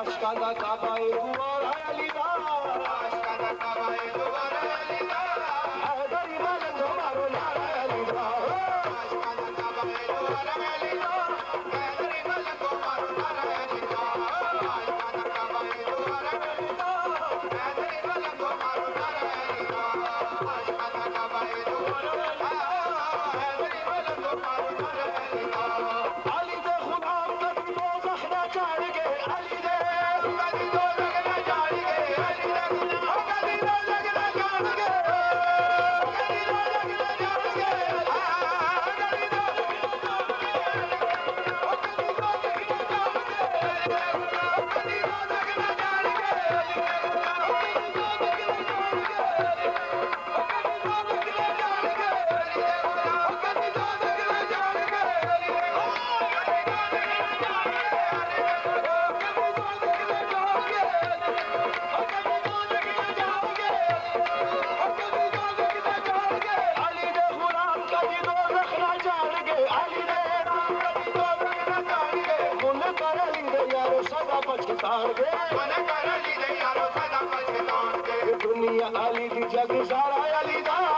Ashkada kabai guva try to get usar a realidade.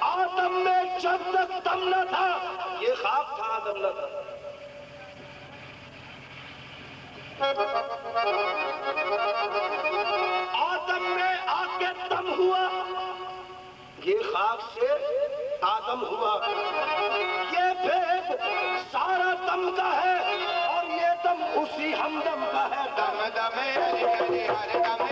آدم میں جب تک تم نہ تھا، یہ خواب تھا آدم نہ تھا۔ آدم میں آ کے تم ہوا، یہ خواب سے آدم ہوا۔ یہ بھید سارا دم کا ہے اور یہ دم اسی ہمدم کا ہے۔ دم دمے ہر دمے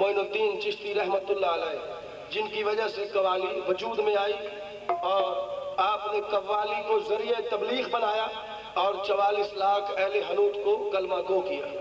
معین الدین چشتی رحمت اللہ علیہ، جن کی وجہ سے قوالی وجود میں آئی اور آپ نے قوالی کو ذریعہ تبلیغ بنایا اور چوالیس لاکھ اہل حنوت کو کلمہ گو کیا۔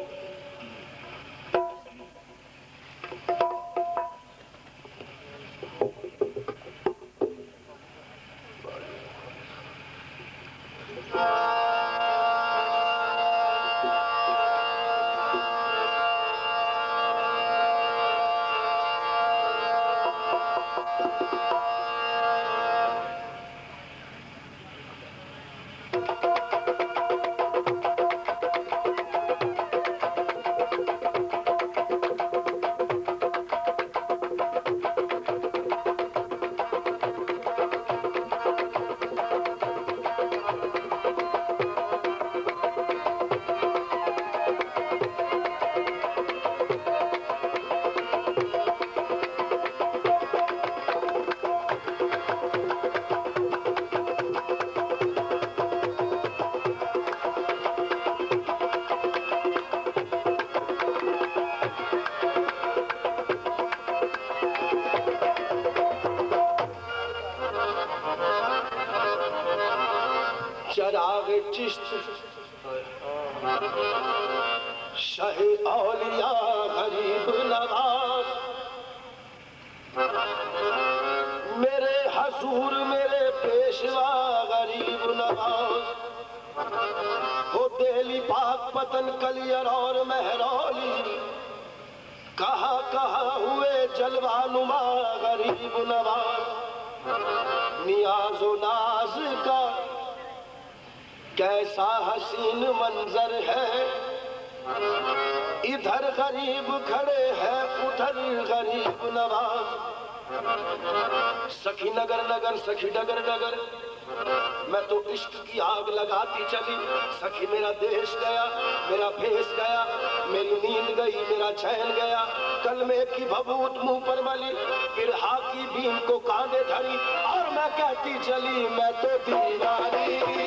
شاہ چشت۔ شاہ اولیاء غریب نواز۔ میرے حضور، میرے پیشوا غریب نواز۔ وہ دہلی پاک پتن کلیر اور مہرولی۔ کہاں کہاں ہوئے جلوہ نما غریب نواز؟ نیاز و ناز کا کیسا حسین منظر ہے؟ ادھر غریب کھڑے ہیں، ادھر غریب نواز۔ سخی نگر نگر سخی ڈگر ڈگر۔ میں تو عشق کی آگ لگاتی چلی۔ سخی میرا دیش گیا، میرا بھیس گیا۔ میری نیند گئی، میرا چین گیا۔ کلمے کی بھبوت منہ پر ملی۔ برہا کی بیم کو کاندے دھری۔ اور میں کہتی چلی، میں تو دیواری۔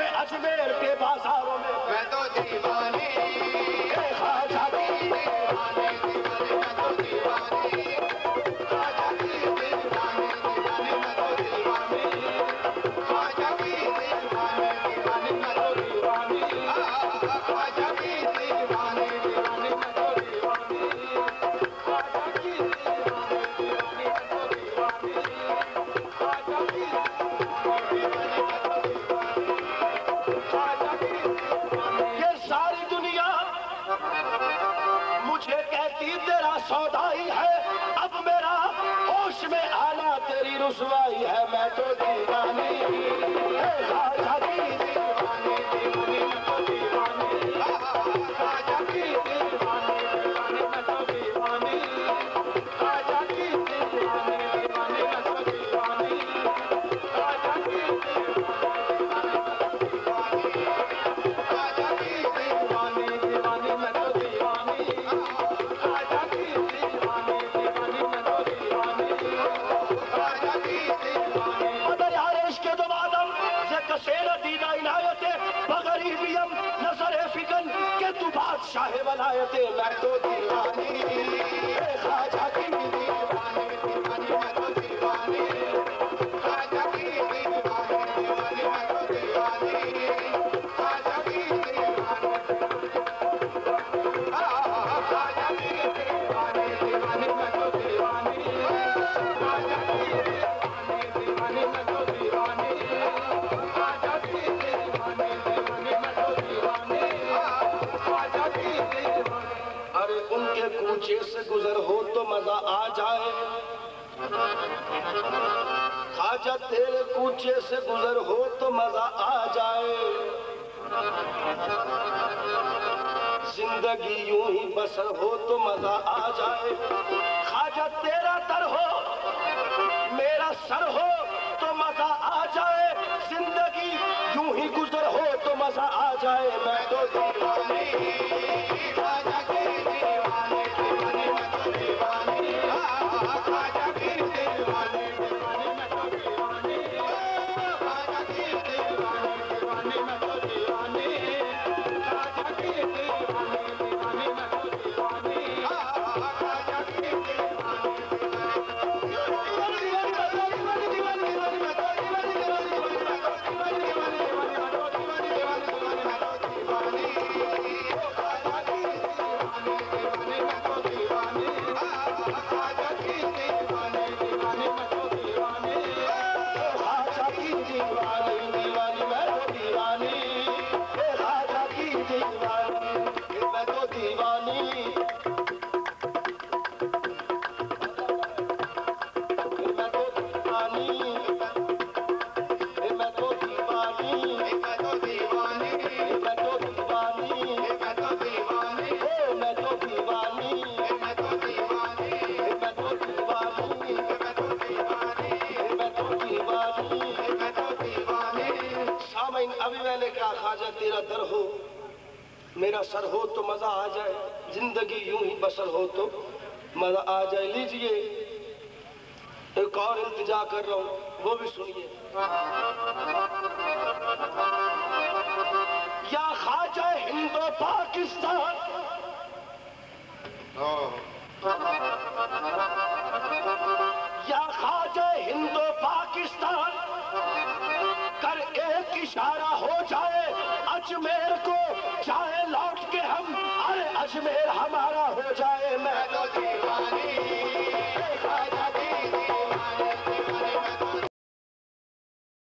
اجمیر کے بازاروں میں۔ میں تو دیوانے رسوائی ہے میں تو دینا ہو تو مزہ آ جائے۔ خواجہ تیرے کوچے سے گزر ہو تو مزہ آ جائے۔ زندگی یوں ہی بسر ہو تو مزہ آ جائے۔ خواجہ تیرا تر ہو، میرا سر ہو تو مزہ آ جائے۔ زندگی یوں ہی گزر ہو تو مزہ آ جائے۔ میں تو میرا سر ہو تو مزہ آ جائے، زندگی یوں ہی بسر ہو تو مزہ آ جائے۔ لیجیے، ایک اور التجا کر رہا ہوں، وہ بھی سنیے۔ یا خواجہ ہند و پاکستان۔ یا خواجہ ہند و پاکستان۔ کر ایک اشارہ ہو جائے، اجمیر کو کاش میل ہمارا ہو جائے میں تو دیوانی